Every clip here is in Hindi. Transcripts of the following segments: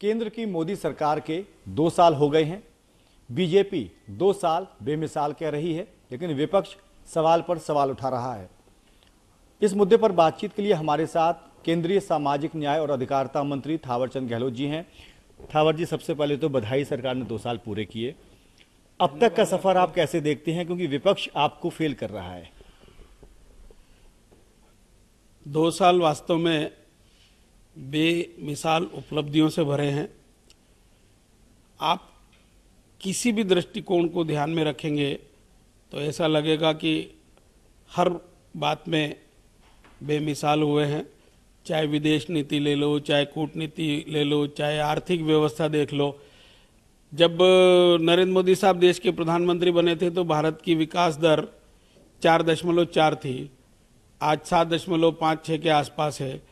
केंद्र की मोदी सरकार के दो साल हो गए हैं। बीजेपी दो साल बेमिसाल कह रही है, लेकिन विपक्ष सवाल पर सवाल उठा रहा है। इस मुद्दे पर बातचीत के लिए हमारे साथ केंद्रीय सामाजिक न्याय और अधिकारिता मंत्री थावरचंद गहलोत जी हैं। थावर जी, सबसे पहले तो बधाई सरकार ने दो साल पूरे किए। अब तक का सफ़र आप कैसे देखते हैं? क्योंकि विपक्ष आपको फेल कर रहा है। दो साल वास्तव में बेमिसाल उपलब्धियों से भरे हैं। आप किसी भी दृष्टिकोण को ध्यान में रखेंगे तो ऐसा लगेगा कि हर बात में बेमिसाल हुए हैं। चाहे विदेश नीति ले लो, चाहे कूटनीति ले लो, चाहे आर्थिक व्यवस्था देख लो। जब नरेंद्र मोदी साहब देश के प्रधानमंत्री बने थे तो भारत की विकास दर चार दशमलव चार थी। आज सात दशमलव पाँच छः के आसपास है।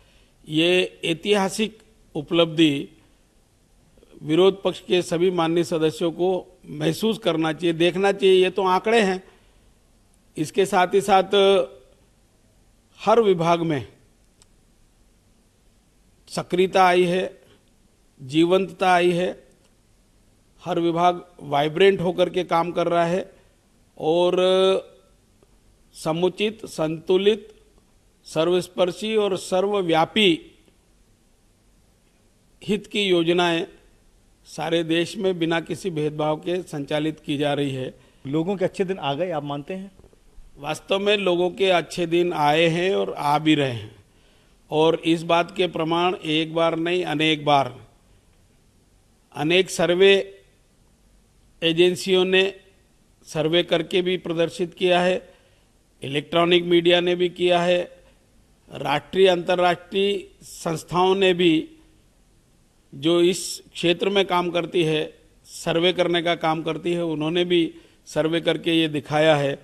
ये ऐतिहासिक उपलब्धि विरोध पक्ष के सभी माननीय सदस्यों को महसूस करना चाहिए, देखना चाहिए। ये तो आंकड़े हैं। इसके साथ ही साथ, हर विभाग में सक्रियता आई है, जीवंतता आई है। हर विभाग वाइब्रेंट होकर के काम कर रहा है और समुचित, संतुलित सर्वस्पर्शी और सर्वव्यापी हित की योजनाएँ सारे देश में बिना किसी भेदभाव के संचालित की जा रही है। लोगों के अच्छे दिन आ गए आप मानते हैं? वास्तव में लोगों के अच्छे दिन आए हैं और आ भी रहे हैं। और इस बात के प्रमाण एक बार नहीं अनेक बार। अनेक सर्वे एजेंसियों ने सर्वे करके भी प्रदर्शित किया है इलेक्ट्रॉनिक मीडिया ने भी किया है राष्ट्रीय अंतर्राष्ट्रीय संस्थाओं ने भी जो इस क्षेत्र में काम करती है, सर्वे करने का काम करती है, उन्होंने भी सर्वे करके ये दिखाया है।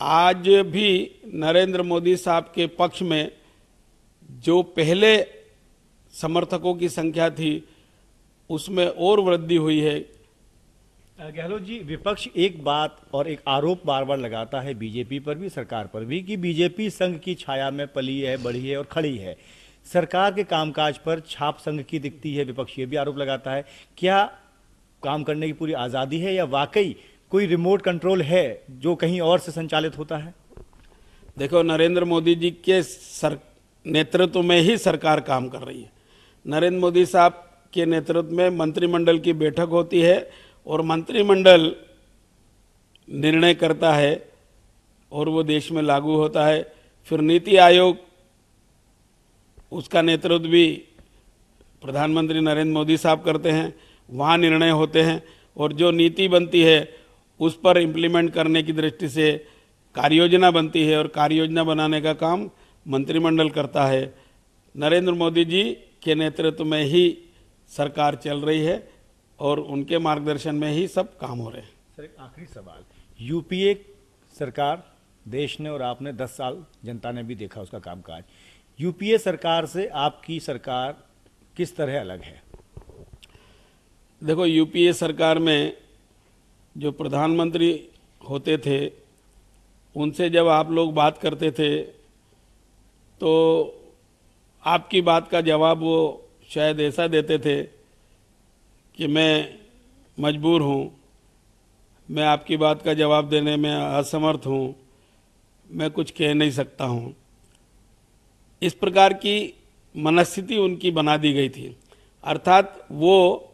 आज भी नरेंद्र मोदी साहब के पक्ष में जो पहले समर्थकों की संख्या थी, उसमें और वृद्धि हुई है। गहलोत जी, विपक्ष एक बात और एक आरोप बार बार लगाता है बीजेपी पर भी, सरकार पर भी, कि बीजेपी संघ की छाया में पली है, बढ़ी है और खड़ी है। सरकार के कामकाज पर छाप संघ की दिखती है, विपक्ष ये भी आरोप लगाता है। क्या काम करने की पूरी आज़ादी है या वाकई कोई रिमोट कंट्रोल है जो कहीं और से संचालित होता है? देखो, नरेंद्र मोदी जी के सर, नेतृत्व में ही सरकार काम कर रही है। नरेंद्र मोदी साहब के नेतृत्व में मंत्रिमंडल की बैठक होती है। और मंत्रिमंडल निर्णय करता है और वो देश में लागू होता है। फिर नीति आयोग, उसका नेतृत्व भी प्रधानमंत्री नरेंद्र मोदी साहब करते हैं, वहाँ निर्णय होते हैं और जो नीति बनती है, उस पर इम्प्लीमेंट करने की दृष्टि से कार्ययोजना बनती है और कार्ययोजना बनाने का काम मंत्रिमंडल करता है। नरेंद्र मोदी जी के नेतृत्व में ही सरकार चल रही है। और उनके मार्गदर्शन में ही सब काम हो रहे हैं। सर एक आखिरी सवाल। यूपीए सरकार देश ने और आपने 10 साल जनता ने भी देखा उसका कामकाज। यूपीए सरकार से आपकी सरकार किस तरह अलग है? देखो यूपीए सरकार में जो प्रधानमंत्री होते थे उनसे जब आप लोग बात करते थे तो आपकी बात का जवाब वो शायद ऐसा देते थे कि मैं मजबूर हूँ। मैं आपकी बात का जवाब देने में असमर्थ हूँ। मैं कुछ कह नहीं सकता हूँ। इस प्रकार की मनस्थिति उनकी बना दी गई थी। अर्थात वो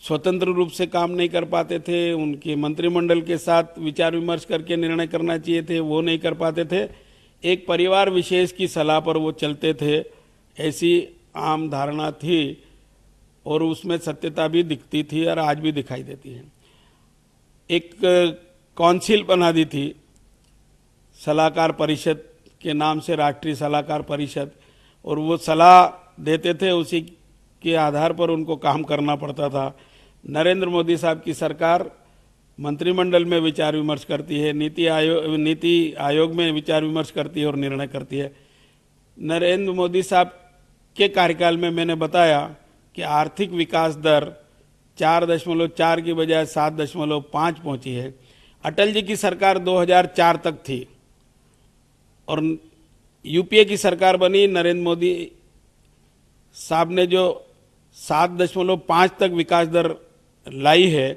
स्वतंत्र रूप से काम नहीं कर पाते थे, उनके मंत्रिमंडल के साथ विचार विमर्श करके निर्णय करना चाहिए थे, वो नहीं कर पाते थे। एक परिवार विशेष की सलाह पर वो चलते थे, ऐसी आम धारणा थी। और उसमें सत्यता भी दिखती थी और आज भी दिखाई देती है। एक काउंसिल बना दी थी, सलाहकार परिषद के नाम से राष्ट्रीय सलाहकार परिषद, और वो सलाह देते थे, उसी के आधार पर उनको काम करना पड़ता था। नरेंद्र मोदी साहब की सरकार मंत्रिमंडल में विचार विमर्श करती है, नीति आयोग नीति आयोग में विचार विमर्श करती है और निर्णय करती है। नरेंद्र मोदी साहब के कार्यकाल में मैंने बताया कि आर्थिक विकास दर चार दशमलव चार की बजाय सात दशमलव पाँच पहुँची है। अटल जी की सरकार 2004 तक थी और यूपीए की सरकार बनी, नरेंद्र मोदी साहब ने जो सात दशमलव पाँच तक विकास दर लाई है,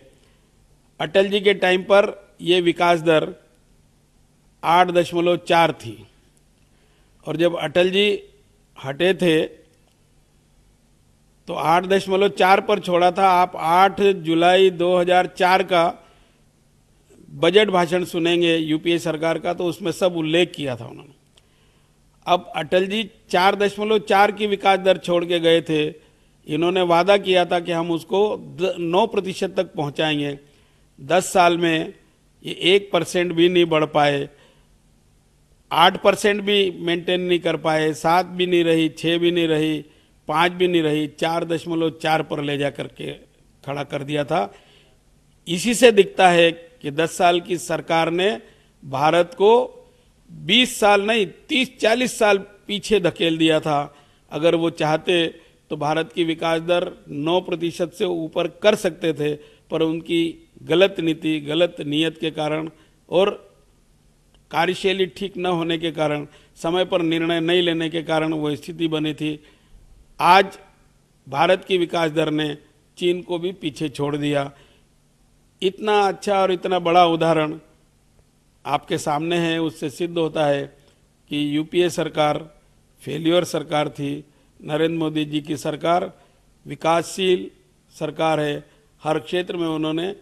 अटल जी के टाइम पर ये विकास दर आठ दशमलव चार थी। और जब अटल जी हटे थे तो आठ दशमलव चार पर छोड़ा था। आप आठ जुलाई 2004 का बजट भाषण सुनेंगे यूपीए सरकार का तो उसमें सब उल्लेख किया था उन्होंने। अब अटल जी चार दशमलव चार की विकास दर छोड़ के गए थे। इन्होंने वादा किया था कि हम उसको नौ प्रतिशत तक पहुंचाएँगे। दस साल में ये एक परसेंट भी नहीं बढ़ पाए। आठ परसेंट भी मेंटेन नहीं कर पाए। सात भी नहीं रही छः भी नहीं रही। पाँच भी नहीं रही, चार दशमलव चार पर ले जा करके खड़ा कर दिया था। इसी से दिखता है कि 10 साल की सरकार ने भारत को 20 साल नहीं 30-40 साल पीछे धकेल दिया था। अगर वो चाहते तो भारत की विकास दर नौ प्रतिशत से ऊपर कर सकते थे, पर उनकी गलत नीति, गलत नीयत के कारण और कार्यशैली ठीक न होने के कारण, समय पर निर्णय नहीं लेने के कारण वो स्थिति बनी थी। आज भारत की विकास दर ने चीन को भी पीछे छोड़ दिया। इतना अच्छा और इतना बड़ा उदाहरण आपके सामने है, उससे सिद्ध होता है कि यूपीए सरकार फेल्योर सरकार थी, नरेंद्र मोदी जी की सरकार विकासशील सरकार है, हर क्षेत्र में उन्होंने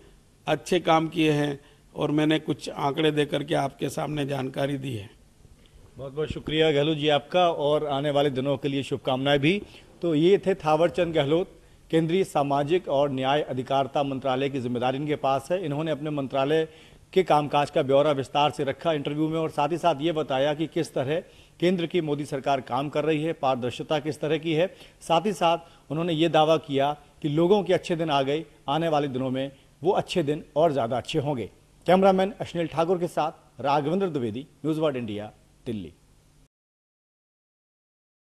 अच्छे काम किए हैं और मैंने कुछ आंकड़े देकर के आपके सामने जानकारी दी है। बहुत बहुत शुक्रिया गहलोत जी आपका और आने वाले दिनों के लिए शुभकामनाएँ भी। तो ये थे थावरचंद गहलोत, केंद्रीय सामाजिक और न्याय अधिकारिता मंत्रालय की ज़िम्मेदारी इनके पास है। इन्होंने अपने मंत्रालय के कामकाज का ब्यौरा विस्तार से रखा इंटरव्यू में और साथ ही साथ ये बताया कि किस तरह केंद्र की मोदी सरकार काम कर रही है, पारदर्शिता किस तरह की है। साथ ही साथ उन्होंने ये दावा किया कि लोगों के अच्छे दिन आ गए, आने वाले दिनों में वो अच्छे दिन और ज़्यादा अच्छे होंगे। कैमरामैन अश्नील ठाकुर के साथ Raghvendra Dwivedi, news world India, Delhi.